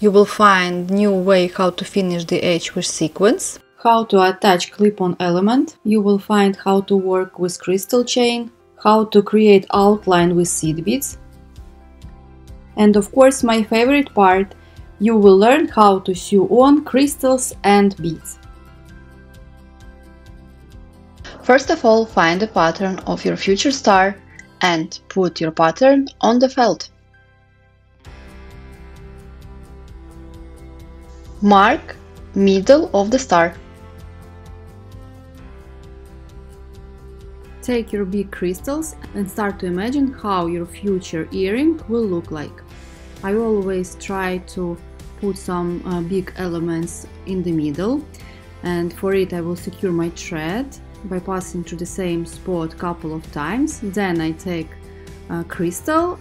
You will find new way how to finish the edge with sequence, how to attach clip-on element. You will find how to work with crystal chain, how to create outline with seed beads. And of course my favorite part, you will learn how to sew on crystals and beads. First of all, find the pattern of your future star and put your pattern on the felt. Mark middle of the star. Take your big crystals and start to imagine how your future earring will look like. I always try to put some uh, big elements in the middle and for it I will secure my thread by passing through the same spot couple of times. Then I take a crystal,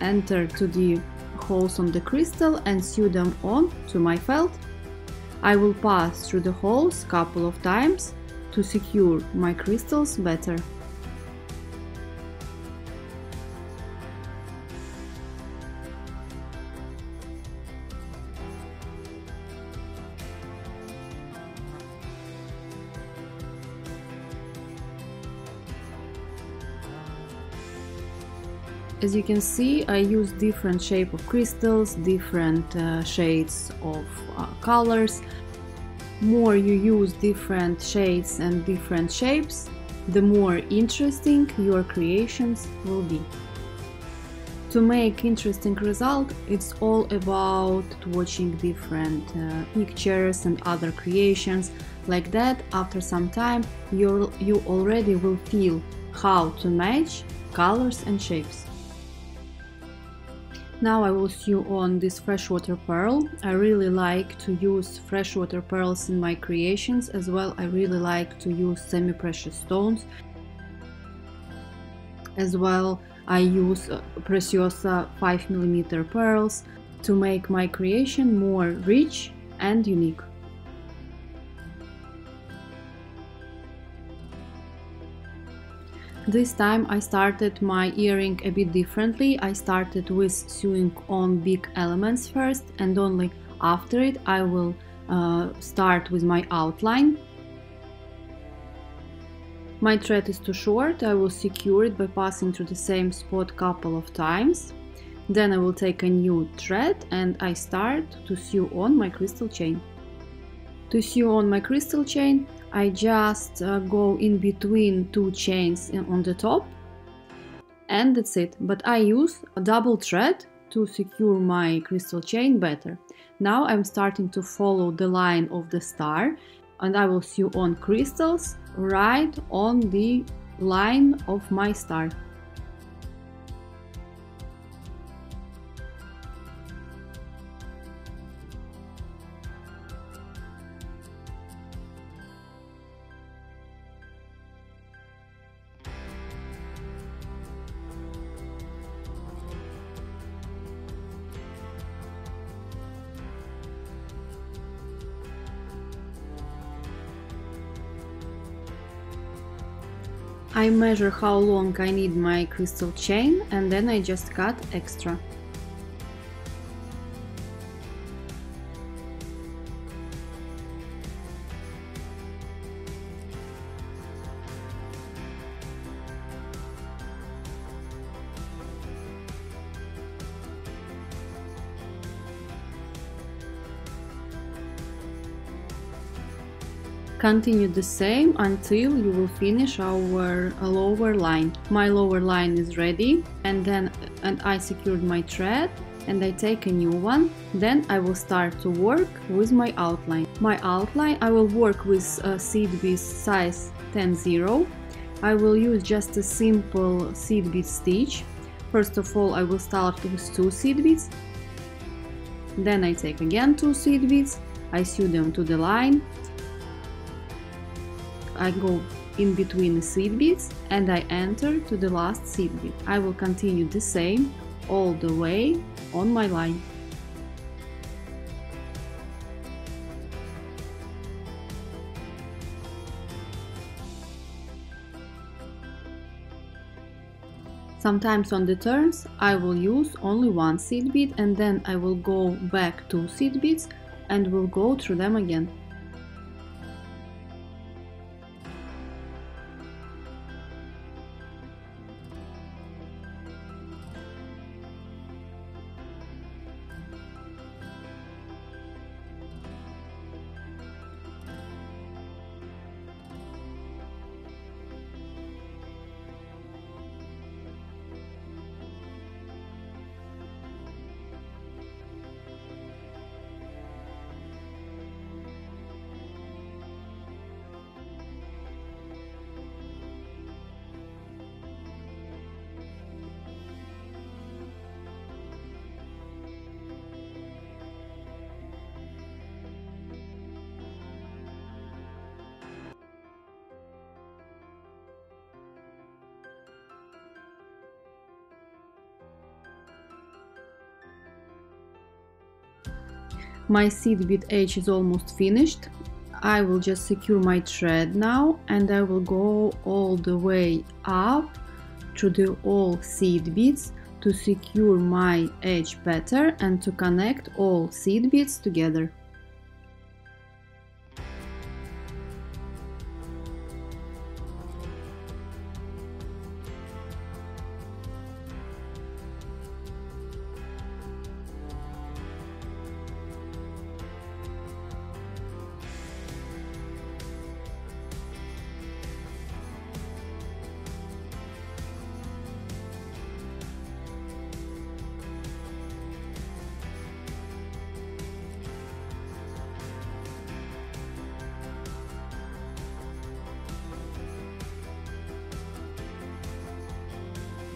enter to the holes on the crystal and sew them on to my felt. I will pass through the holes a couple of times to secure my crystals better. As you can see, I use different shape of crystals, different uh, shades of uh, colors. More you use different shades and different shapes, the more interesting your creations will be. To make interesting result, it's all about watching different uh, pictures and other creations. Like that, after some time, you you already will feel how to match colors and shapes. Now I will sew on this freshwater pearl. I really like to use freshwater pearls in my creations as well. I really like to use semi-precious stones. As well I use uh, Preciosa 5mm pearls to make my creation more rich and unique. This time I started my earring a bit differently. I started with sewing on big elements first and only after it I will uh, start with my outline. My thread is too short, I will secure it by passing through the same spot couple of times. Then I will take a new thread and I start to sew on my crystal chain. To sew on my crystal chain, I just uh, go in between two chains on the top and that's it. But I use a double thread to secure my crystal chain better. Now I'm starting to follow the line of the star and I will sew on crystals right on the line of my star. I measure how long I need my crystal chain and then I just cut extra. Continue the same until you will finish our lower line. My lower line is ready and then and I secured my thread and I take a new one. Then I will start to work with my outline. My outline I will work with a seed bead size 10-0. I will use just a simple seed bead stitch. First of all I will start with two seed beads. Then I take again two seed beads. I sew them to the line I go in between the seed beads and I enter to the last seed bead. I will continue the same all the way on my line. Sometimes on the turns I will use only one seed bead and then I will go back two seed beads and will go through them again. My seed bead edge is almost finished. I will just secure my thread now and I will go all the way up through the all seed beads to secure my edge better and to connect all seed beads together.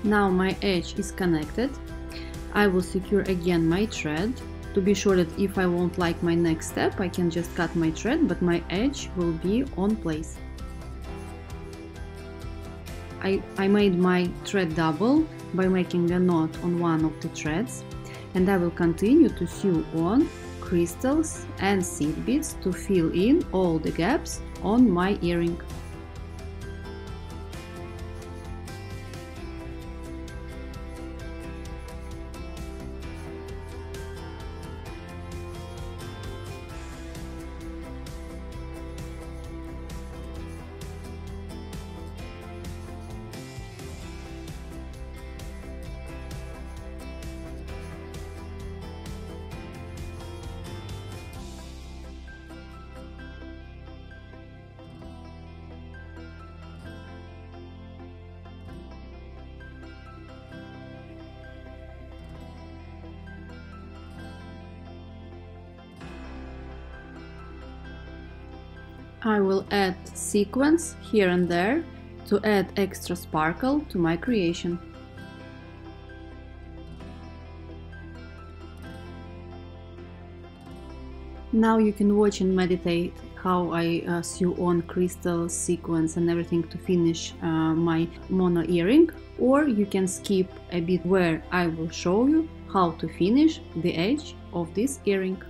Now my edge is connected. I will secure again my thread to be sure that if I won't like my next step I can just cut my thread but my edge will be on place. I, I made my thread double by making a knot on one of the threads and I will continue to sew on crystals and seed beads to fill in all the gaps on my earring. I will add sequins here and there to add extra sparkle to my creation. Now you can watch and meditate how I uh, sew on crystal sequins and everything to finish uh, my mono earring or you can skip a bit where I will show you how to finish the edge of this earring.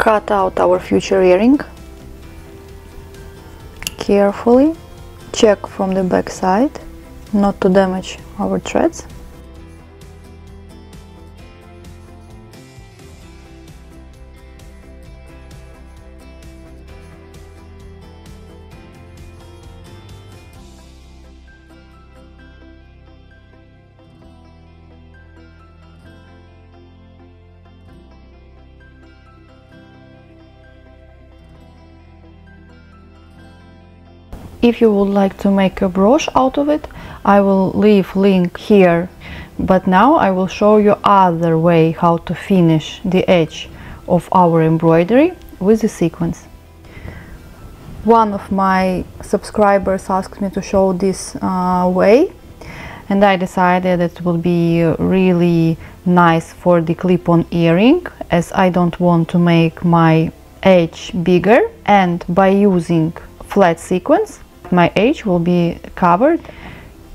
Cut out our future earring carefully. Check from the back side not to damage our threads If you would like to make a brooch out of it, I will leave link here. But now I will show you other way how to finish the edge of our embroidery with the sequins. One of my subscribers asked me to show this uh, way and I decided it would be really nice for the clip-on earring as I don't want to make my edge bigger and by using flat sequins my edge will be covered.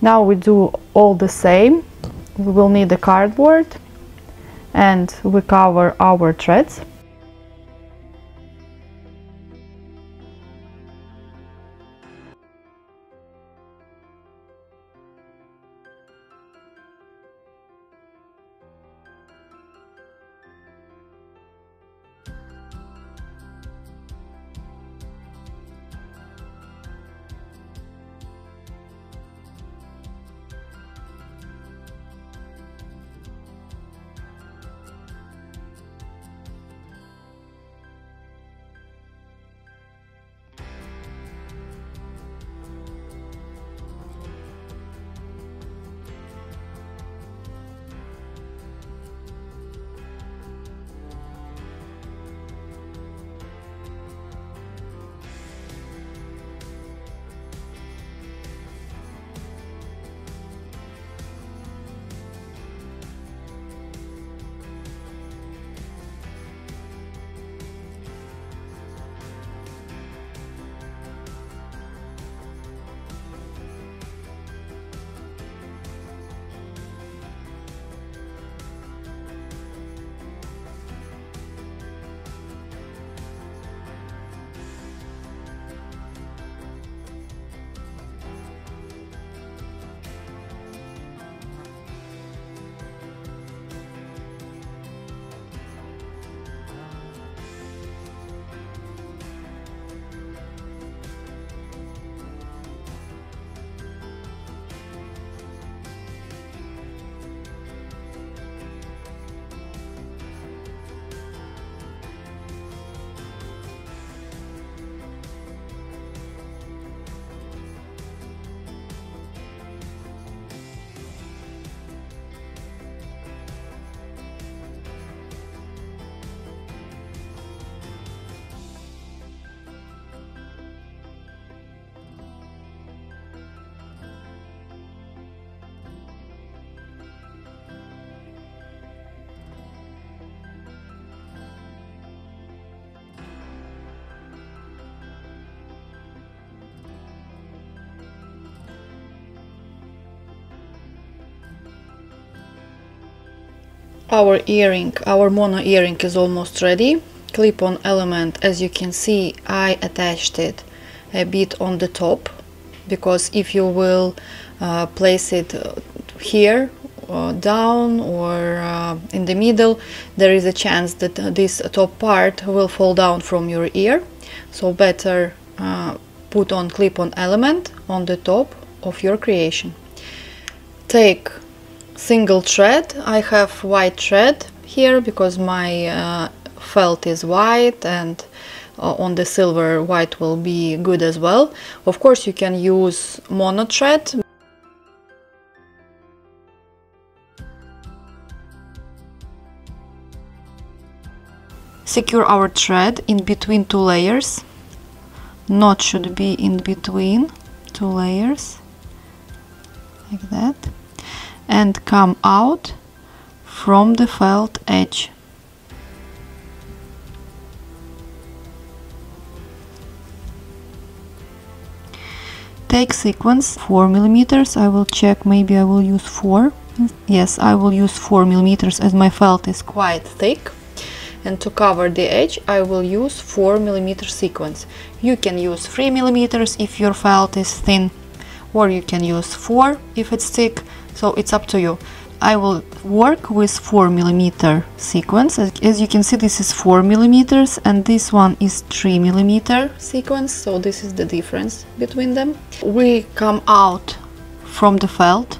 Now we do all the same. We will need the cardboard and we cover our threads. Our earring our mono earring is almost ready. Clip-on element as you can see I attached it a bit on the top because if you will uh, place it uh, here uh, down or uh, in the middle there is a chance that this top part will fall down from your ear. So better uh, put on clip-on element on the top of your creation. Take single thread. I have white thread here because my uh, felt is white and uh, on the silver white will be good as well. Of course you can use mono thread. Secure our thread in between two layers. Knot should be in between two layers like that and come out from the felt edge. Take sequence 4 millimeters. I will check, maybe I will use 4. Yes, I will use 4 millimeters as my felt is quite thick. and to cover the edge I will use 4 millimeter sequence. You can use 3 millimeters if your felt is thin or you can use 4 if it's thick so it's up to you. I will work with 4 millimeter sequence. As, you can see, this is 4 millimeters and this one is 3 millimeter sequence. So this is the difference between them. We come out from the felt,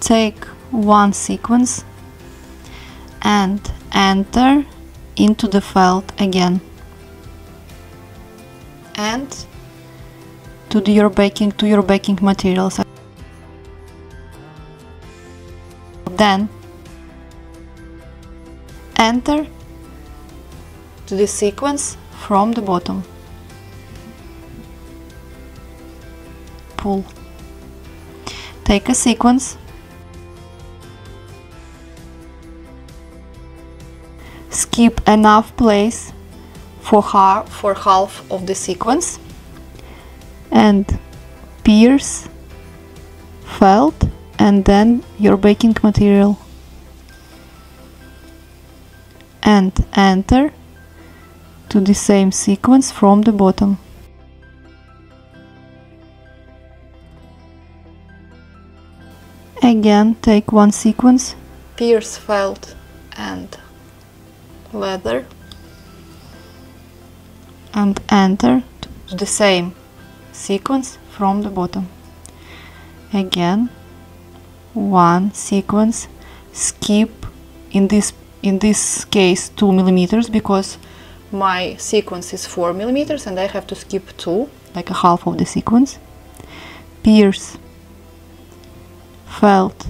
take one sequence and enter into the felt again and to your baking to your baking materials then enter to the sequence from the bottom. Pull. Take a sequence. Skip enough place for half, for half of the sequence. And pierce felt and then your baking material and enter to the same sequence from the bottom. Again take one sequence, pierce felt and leather and enter to the same sequence from the bottom. Again one sequence skip in this in this case 2 millimeters because my sequence is 4 millimeters and I have to skip 2 like a half of the sequence. Pierce felt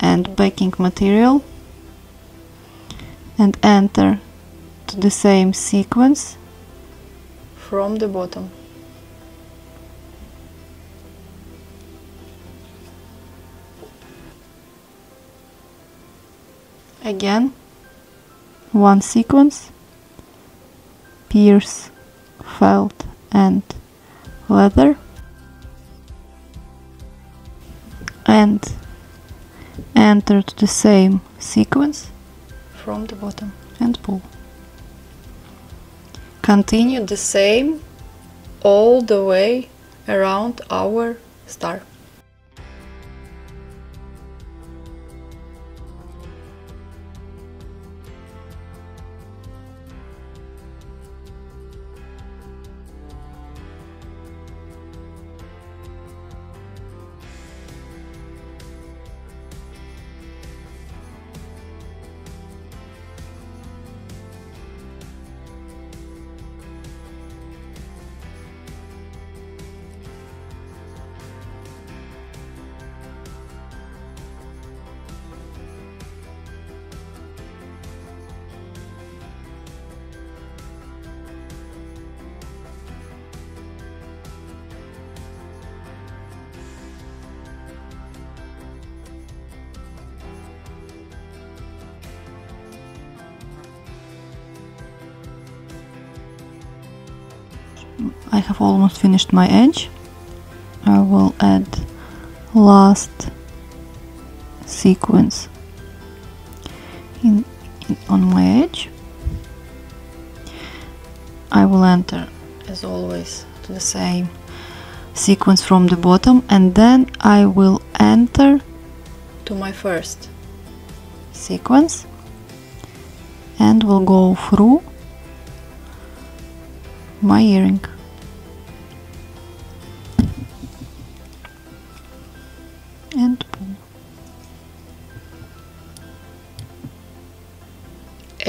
and backing material. And enter to the same sequence from the bottom again. One sequence. Pierce felt and leather. And enter the same sequence from the bottom and pull continue the same all the way around our star I have almost finished my edge I will add last sequence in, in, on my edge I will enter as always to the same sequence from the bottom and then I will enter to my first sequence and will go through my earring.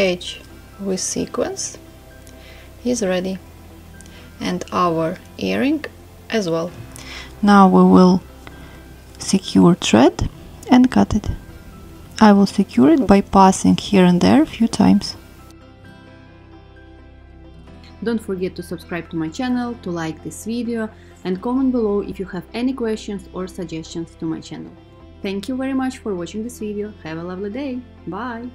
Edge with sequence is ready and our earring as well. Now we will secure thread and cut it. I will secure it by passing here and there a few times. Don't forget to subscribe to my channel, to like this video and comment below if you have any questions or suggestions to my channel. Thank you very much for watching this video. Have a lovely day. Bye!